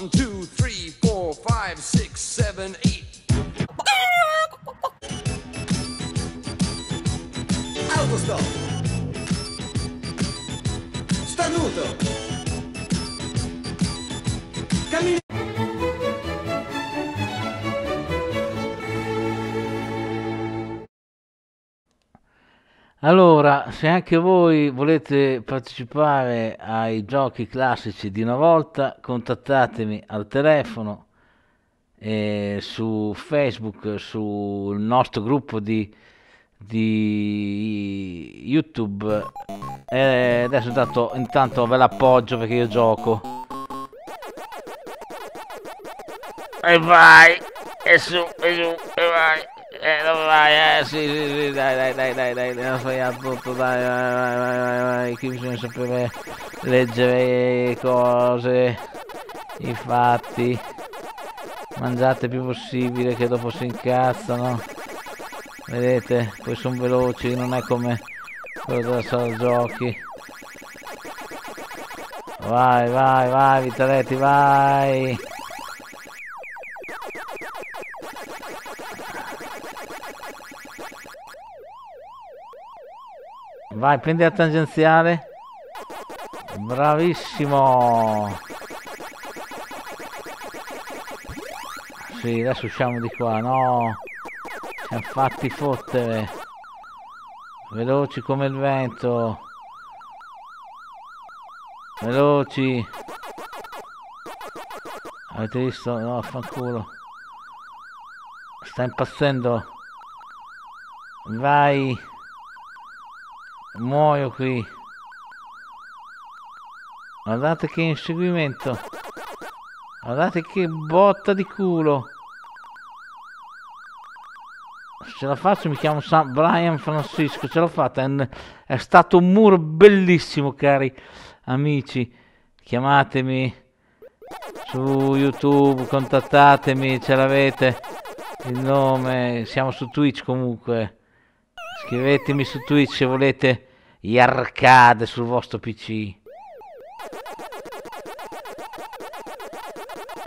One, two, three, four, five, six, seven, eight. Autostop. Starnuto. Cammino. Allora, se anche voi volete partecipare ai giochi classici di una volta, contattatemi al telefono, eh, su Facebook, sul nostro gruppo di, di YouTube. E adesso intanto, intanto ve l'appoggio perché io gioco. E vai, e su, e su, e vai. Eh, dove vai? Eh, sì, sì, sì, dai, dai, dai, dai, dai, dai, ho sbagliato tutto, dai, vai, vai, vai, vai, vai, qui bisogna sapere leggere cose, i fatti, mangiate il più possibile che dopo si incazzano, vedete, poi sono veloci, non è come quello della sala giochi. Vai, vai, vai, Vitaletti, vai! Vai, prendi la tangenziale. Bravissimo. Sì, adesso usciamo di qua, no. Siamo fatti fottere. Veloci come il vento. Veloci. Avete visto? No, fanculo. Sta impazzendo. Vai. Muoio qui. Guardate che inseguimento. Guardate che botta di culo. Ce la faccio mi chiamo San Brian Francisco. Ce l'ho fatta. È, è stato un muro bellissimo, cari amici. Chiamatemi su YouTube, contattatemi, ce l'avete il nome. Siamo su Twitch comunque. Scrivetemi su Twitch se volete gli arcade sul vostro PC.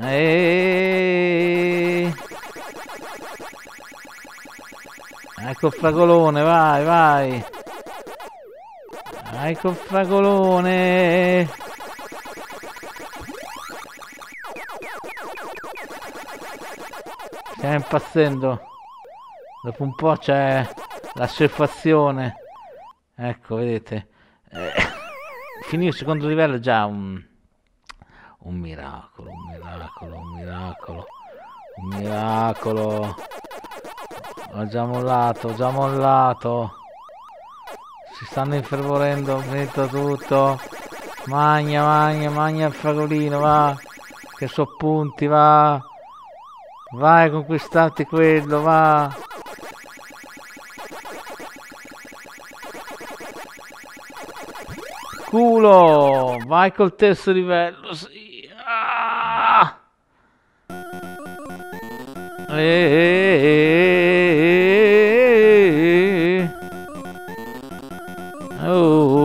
E... Ecco il fragolone, vai, vai. Ecco il fragolone. Stiamo impazzendo. Dopo un po' c'è la surfazione. Ecco, vedete. Eh, finire il secondo livello è già un, un miracolo, un miracolo, un miracolo, un miracolo. Ho già mollato, ho già mollato. Si stanno infervorendo, finito tutto. Magna, magna, magna il fragolino, va. Che so punti, va. Vai, conquistati quello, va. Culo! Vai col terzo livello, sì. Ah! E... Oh.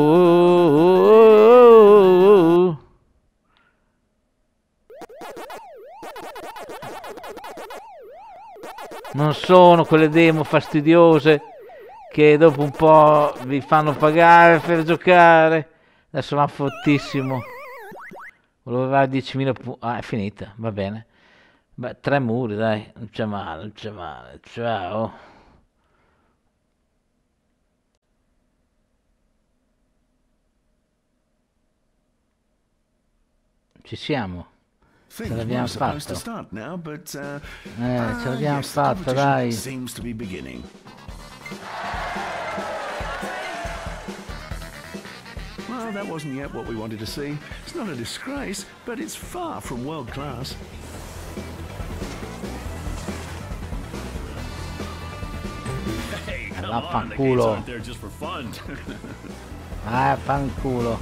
Non sono quelle demo fastidiose che dopo un po' vi fanno pagare per giocare. Adesso va fottissimo. Volevo avere 10.000 punti. Ah, è finita, va bene. Beh, tre muri, dai. Non c'è male, non c'è male. Ciao. Ci siamo. Ce l'abbiamo but uh, Eh, ce l'abbiamo fatta, dai. Seems to be beginning. Well, that wasn't yet what we wanted to see. It's not a disgrace, but it's far from world class. Hey, come on, the games fanculo. aren't there just for fun. Ah, fanculo.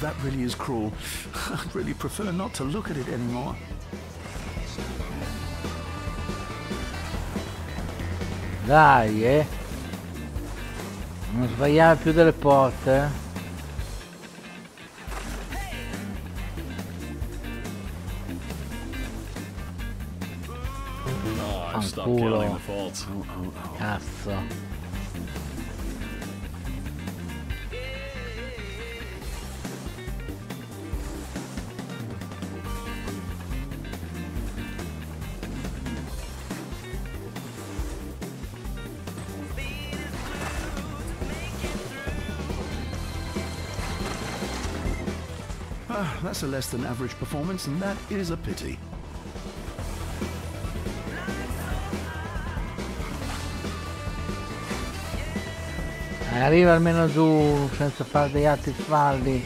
That really is cruel. I'd really prefer not to look at it anymore. Dai, eh. Non sbagliare più delle porte. eh. Oh, I've stopped counting the faults. Cazzo. That's a less than average performance, and that is a pity. Arriva almeno giù senza fare degli altri falli.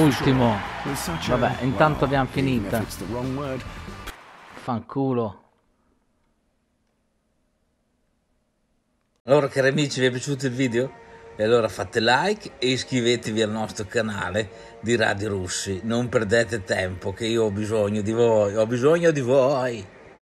Ultimo. Vabbè, intanto abbiamo finita. Fanculo. Allora cari amici vi è piaciuto il video? E allora fate like e iscrivetevi al nostro canale di Radio Russi. Non perdete tempo che io ho bisogno di voi, ho bisogno di voi.